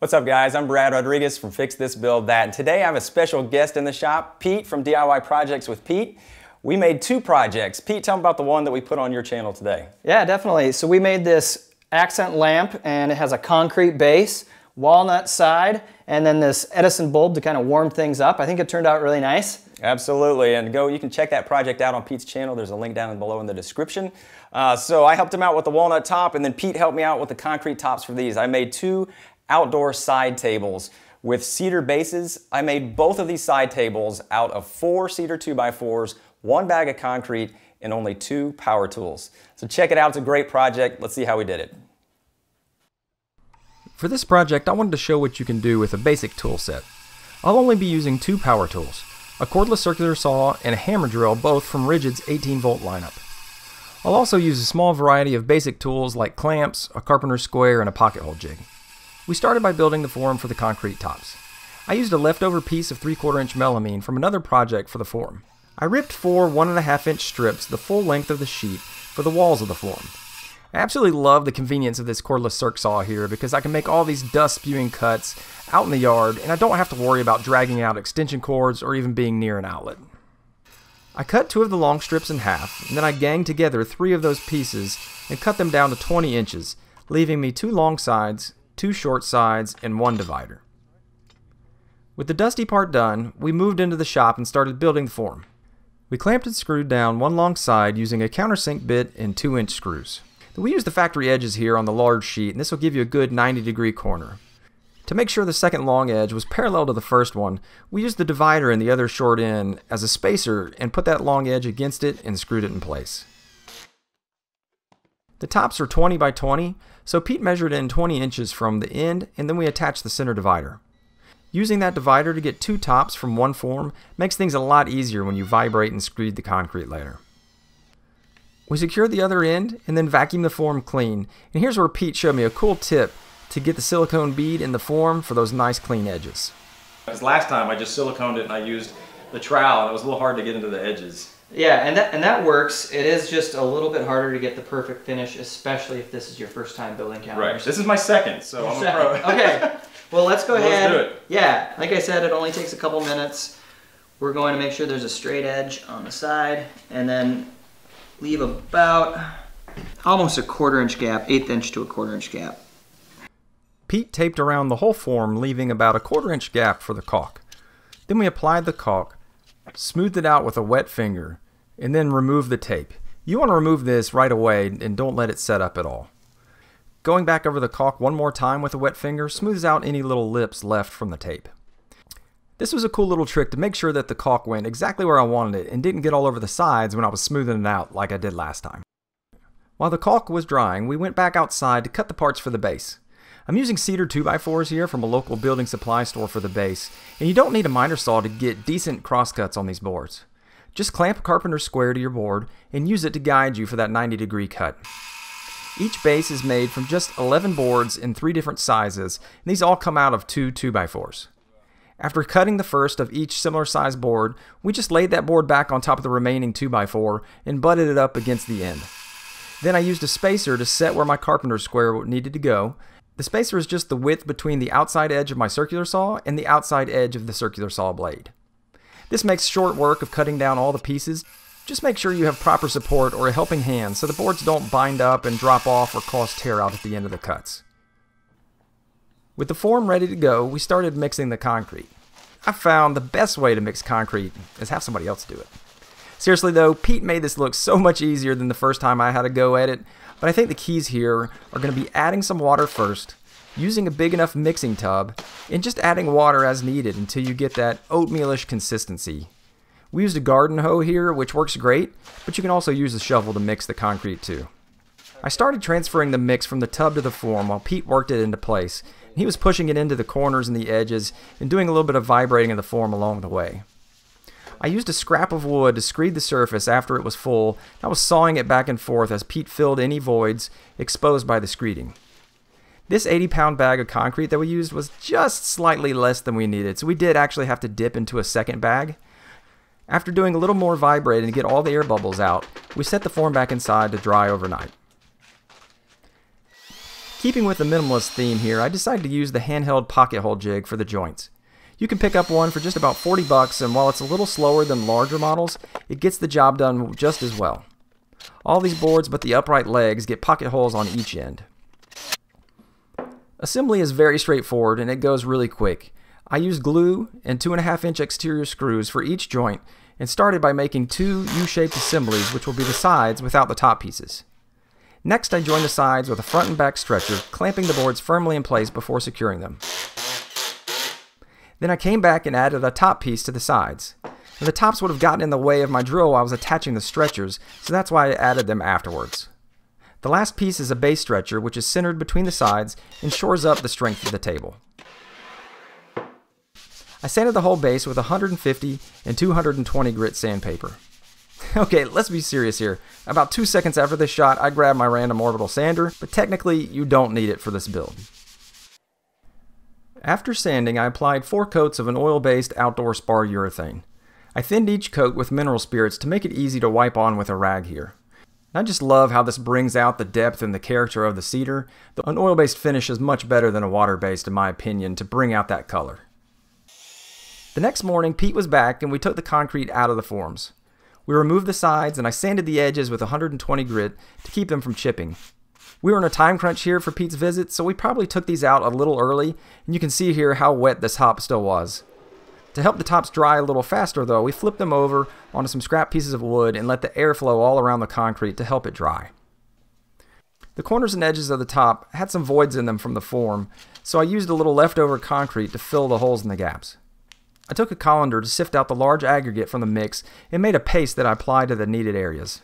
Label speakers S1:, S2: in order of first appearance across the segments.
S1: What's up guys, I'm Brad Rodriguez from Fix This Build That and today I have a special guest in the shop, Pete from DIY Projects with Pete. We made two projects. Pete, tell me about the one that we put on your channel today.
S2: Yeah, definitely. So we made this accent lamp and it has a concrete base, walnut side, and then this Edison bulb to kind of warm things up. I think it turned out really nice.
S1: Absolutely, and go, you can check that project out on Pete's channel. There's a link down below in the description. Uh, so I helped him out with the walnut top and then Pete helped me out with the concrete tops for these. I made two outdoor side tables with cedar bases. I made both of these side tables out of four cedar 2x4s, one bag of concrete, and only two power tools. So check it out, it's a great project. Let's see how we did it.
S3: For this project, I wanted to show what you can do with a basic tool set. I'll only be using two power tools, a cordless circular saw and a hammer drill, both from Ridgid's 18 volt lineup. I'll also use a small variety of basic tools like clamps, a carpenter's square, and a pocket hole jig. We started by building the form for the concrete tops. I used a leftover piece of 3 4 inch melamine from another project for the form. I ripped four 1.5 inch strips the full length of the sheet for the walls of the form. I absolutely love the convenience of this cordless circ saw here because I can make all these dust spewing cuts out in the yard and I don't have to worry about dragging out extension cords or even being near an outlet. I cut two of the long strips in half and then I ganged together three of those pieces and cut them down to 20 inches, leaving me two long sides two short sides, and one divider. With the dusty part done, we moved into the shop and started building the form. We clamped and screwed down one long side using a countersink bit and 2 inch screws. We used the factory edges here on the large sheet and this will give you a good 90 degree corner. To make sure the second long edge was parallel to the first one, we used the divider in the other short end as a spacer and put that long edge against it and screwed it in place. The tops are 20 by 20, so Pete measured in 20 inches from the end and then we attached the center divider. Using that divider to get two tops from one form makes things a lot easier when you vibrate and screed the concrete later. We secured the other end and then vacuumed the form clean, and here's where Pete showed me a cool tip to get the silicone bead in the form for those nice clean edges.
S1: Last time I just siliconed it and I used the trowel and it was a little hard to get into the edges.
S2: Yeah, and that and that works. It is just a little bit harder to get the perfect finish, especially if this is your first time building counters.
S1: Right. This is my second, so Your I'm second. a
S2: pro. okay. Well, let's go
S1: well,
S2: ahead.
S1: Let's do it.
S2: Yeah, like I said, it only takes a couple minutes. We're going to make sure there's a straight edge on the side, and then leave about almost a quarter inch gap, eighth inch to a quarter inch gap.
S3: Pete taped around the whole form, leaving about a quarter inch gap for the caulk. Then we applied the caulk Smooth it out with a wet finger, and then remove the tape. You want to remove this right away and don't let it set up at all. Going back over the caulk one more time with a wet finger smooths out any little lips left from the tape. This was a cool little trick to make sure that the caulk went exactly where I wanted it and didn't get all over the sides when I was smoothing it out like I did last time. While the caulk was drying, we went back outside to cut the parts for the base. I'm using cedar 2x4s here from a local building supply store for the base, and you don't need a miter saw to get decent crosscuts on these boards. Just clamp a carpenter's square to your board and use it to guide you for that 90 degree cut. Each base is made from just 11 boards in three different sizes, and these all come out of two 2x4s. After cutting the first of each similar size board, we just laid that board back on top of the remaining 2x4 and butted it up against the end. Then I used a spacer to set where my carpenter's square needed to go, the spacer is just the width between the outside edge of my circular saw and the outside edge of the circular saw blade. This makes short work of cutting down all the pieces. Just make sure you have proper support or a helping hand so the boards don't bind up and drop off or cause tear out at the end of the cuts. With the form ready to go, we started mixing the concrete. I found the best way to mix concrete is have somebody else do it. Seriously though, Pete made this look so much easier than the first time I had to go at it, but I think the keys here are going to be adding some water first, using a big enough mixing tub, and just adding water as needed until you get that oatmealish consistency. We used a garden hoe here, which works great, but you can also use a shovel to mix the concrete too. I started transferring the mix from the tub to the form while Pete worked it into place. He was pushing it into the corners and the edges and doing a little bit of vibrating of the form along the way. I used a scrap of wood to screed the surface after it was full. I was sawing it back and forth as Pete filled any voids exposed by the screeding. This 80 pound bag of concrete that we used was just slightly less than we needed, so we did actually have to dip into a second bag. After doing a little more vibrating to get all the air bubbles out, we set the form back inside to dry overnight. Keeping with the minimalist theme here, I decided to use the handheld pocket hole jig for the joints. You can pick up one for just about 40 bucks, and while it's a little slower than larger models, it gets the job done just as well. All these boards but the upright legs get pocket holes on each end. Assembly is very straightforward and it goes really quick. I used glue and 2.5 inch exterior screws for each joint and started by making two U-shaped assemblies which will be the sides without the top pieces. Next I joined the sides with a front and back stretcher, clamping the boards firmly in place before securing them. Then I came back and added a top piece to the sides. And the tops would have gotten in the way of my drill while I was attaching the stretchers, so that's why I added them afterwards. The last piece is a base stretcher which is centered between the sides and shores up the strength of the table. I sanded the whole base with 150 and 220 grit sandpaper. Okay, let's be serious here. About two seconds after this shot, I grabbed my random orbital sander, but technically you don't need it for this build. After sanding, I applied four coats of an oil-based outdoor spar urethane. I thinned each coat with mineral spirits to make it easy to wipe on with a rag here. I just love how this brings out the depth and the character of the cedar. An oil-based finish is much better than a water-based in my opinion to bring out that color. The next morning, Pete was back and we took the concrete out of the forms. We removed the sides and I sanded the edges with 120 grit to keep them from chipping. We were in a time crunch here for Pete's visit, so we probably took these out a little early, and you can see here how wet this top still was. To help the tops dry a little faster though, we flipped them over onto some scrap pieces of wood and let the air flow all around the concrete to help it dry. The corners and edges of the top had some voids in them from the form, so I used a little leftover concrete to fill the holes in the gaps. I took a colander to sift out the large aggregate from the mix and made a paste that I applied to the needed areas.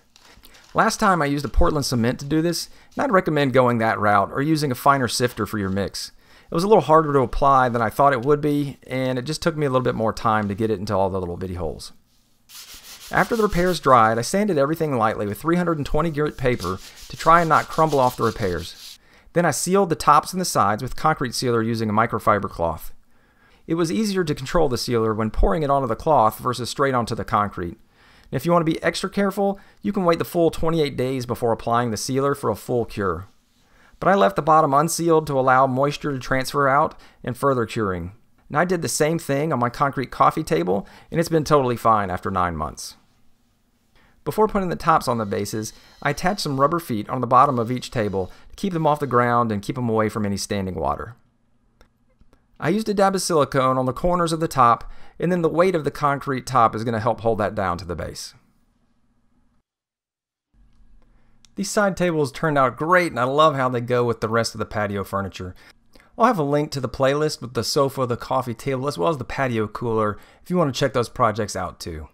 S3: Last time I used a Portland cement to do this, and I'd recommend going that route or using a finer sifter for your mix. It was a little harder to apply than I thought it would be, and it just took me a little bit more time to get it into all the little bitty holes. After the repairs dried, I sanded everything lightly with 320 grit paper to try and not crumble off the repairs. Then I sealed the tops and the sides with concrete sealer using a microfiber cloth. It was easier to control the sealer when pouring it onto the cloth versus straight onto the concrete. If you want to be extra careful, you can wait the full 28 days before applying the sealer for a full cure. But I left the bottom unsealed to allow moisture to transfer out and further curing. And I did the same thing on my concrete coffee table, and it's been totally fine after 9 months. Before putting the tops on the bases, I attached some rubber feet on the bottom of each table to keep them off the ground and keep them away from any standing water. I used a dab of silicone on the corners of the top, and then the weight of the concrete top is going to help hold that down to the base. These side tables turned out great, and I love how they go with the rest of the patio furniture. I'll have a link to the playlist with the sofa, the coffee table, as well as the patio cooler if you want to check those projects out too.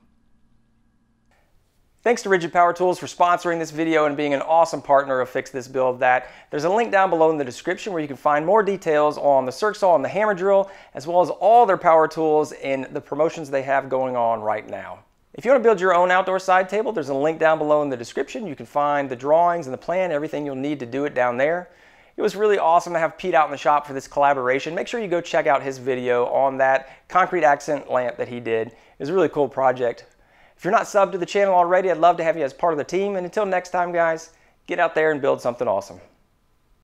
S1: Thanks to Ridgid Power Tools for sponsoring this video and being an awesome partner of Fix This Build That. There's a link down below in the description where you can find more details on the circ saw and the hammer drill, as well as all their power tools and the promotions they have going on right now. If you want to build your own outdoor side table, there's a link down below in the description. You can find the drawings and the plan, everything you'll need to do it down there. It was really awesome to have Pete out in the shop for this collaboration. Make sure you go check out his video on that concrete accent lamp that he did. It was a really cool project. If you're not subbed to the channel already, I'd love to have you as part of the team. And until next time, guys, get out there and build something awesome.